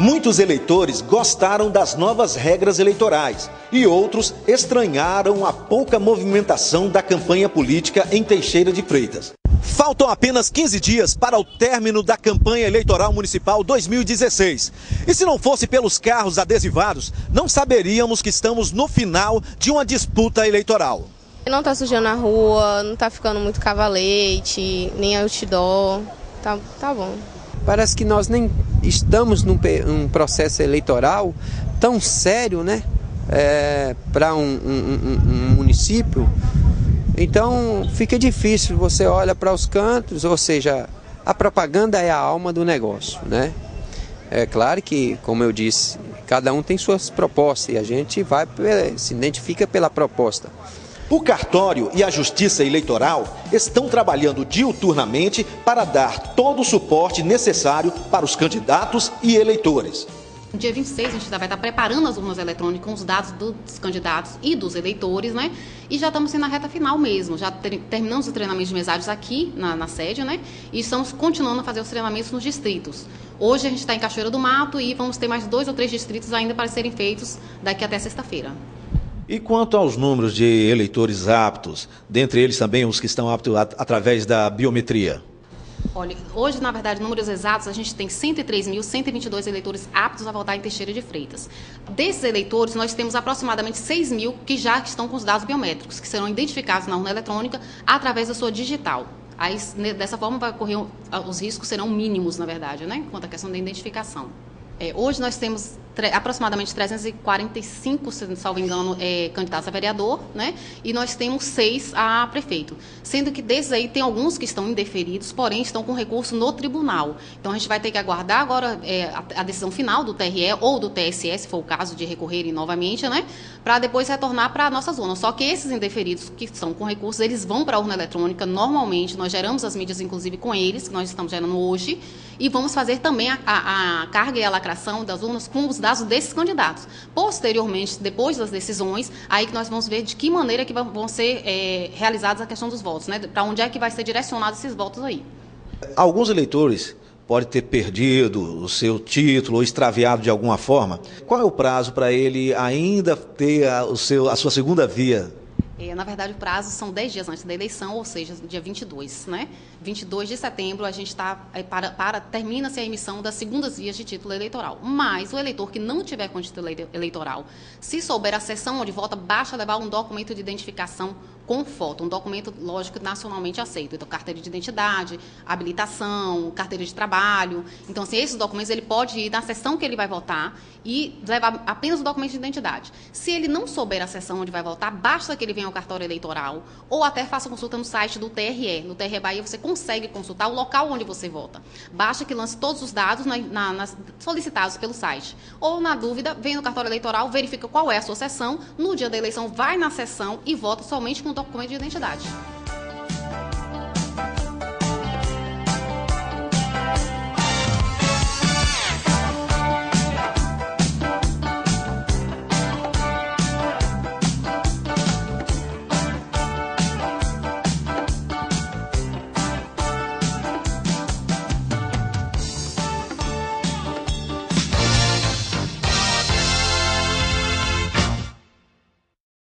Muitos eleitores gostaram das novas regras eleitorais e outros estranharam a pouca movimentação da campanha política em Teixeira de Freitas. Faltam apenas 15 dias para o término da campanha eleitoral municipal 2016. E se não fosse pelos carros adesivados, não saberíamos que estamos no final de uma disputa eleitoral. Não está sujando a rua, não está ficando muito cavalete, nem outdoor. Tá, tá bom. Parece que nós nem estamos num, num processo eleitoral tão sério, né? É, para um, um, um, município. Então fica difícil, você olha para os cantos, ou seja, a propaganda é a alma do negócio, né? É claro que, como eu disse, cada um tem suas propostas e a gente vai se identifica pela proposta. O cartório e a Justiça Eleitoral estão trabalhando diuturnamente para dar todo o suporte necessário para os candidatos e eleitores. No dia 26, a gente vai estar preparando as urnas eletrônicas com os dados dos candidatos e dos eleitores, né? E já estamos na reta final mesmo. Já ter, terminamos os treinamentos de mesários aqui na, na, sede, né? E estamos continuando a fazer os treinamentos nos distritos. Hoje a gente está em Cachoeira do Mato e vamos ter mais dois ou três distritos ainda para serem feitos daqui até sexta-feira. E quanto aos números de eleitores aptos, dentre eles também os que estão aptos at através da biometria? Olha, hoje, na verdade, números exatos, a gente tem 103.122 eleitores aptos a votar em Teixeira de Freitas. Desses eleitores, nós temos aproximadamente 6 mil que já estão com os dados biométricos, que serão identificados na urna eletrônica através da sua digital. Aí, dessa forma, vai ocorrer, os riscos serão mínimos, na verdade, né, quanto à questão da identificação. É, hoje nós temos aproximadamente 345, se não salvo engano, é, candidatos a vereador, né? E nós temos seis a prefeito. Sendo que desses aí tem alguns que estão indeferidos, porém estão com recurso no tribunal. Então a gente vai ter que aguardar agora é, a, a, decisão final do TRE ou do TSE, se for o caso de recorrerem novamente, né? Para depois retornar para a nossa zona. Só que esses indeferidos que estão com recursos, eles vão para a urna eletrônica. Normalmente, nós geramos as mídias, inclusive, com eles, que nós estamos gerando hoje, e vamos fazer também a, a, a carga e a lacração das urnas com os dados desses candidatos. Posteriormente, depois das decisões, aí que nós vamos ver de que maneira que vão ser é, realizadas a questão dos votos, né? Para onde é que vai ser direcionado esses votos aí. Alguns eleitores podem ter perdido o seu título ou extraviado de alguma forma. Qual é o prazo para ele ainda ter a, o seu, a sua segunda via é, na verdade, o prazo são 10 dias antes da eleição, ou seja, dia 22, né? 22 de setembro, a gente está é, para, para termina-se a emissão das segundas vias de título eleitoral. Mas o eleitor que não tiver com título eleitoral, se souber a sessão onde vota, basta levar um documento de identificação com foto, um documento, lógico, nacionalmente aceito. Então, carteira de identidade, habilitação, carteira de trabalho. Então, assim, esses documentos ele pode ir na sessão que ele vai votar e levar apenas o documento de identidade. Se ele não souber a sessão onde vai votar, basta que ele venha ao cartório eleitoral ou até faça consulta no site do TRE. No TRE Bahia você consegue consultar o local onde você vota. Basta que lance todos os dados na, na, nas, solicitados pelo site. Ou, na dúvida, vem no cartório eleitoral, verifica qual é a sua sessão, no dia da eleição vai na sessão e vota somente com o documento de identidade.